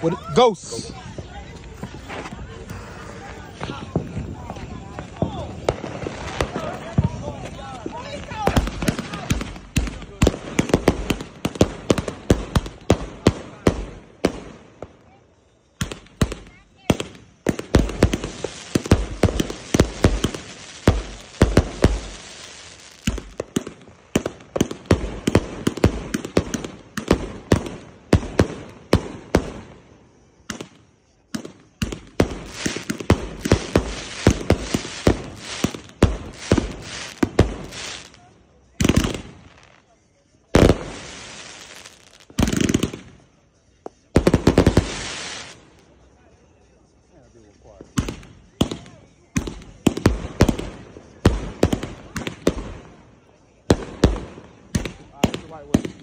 What? Ghosts. Why?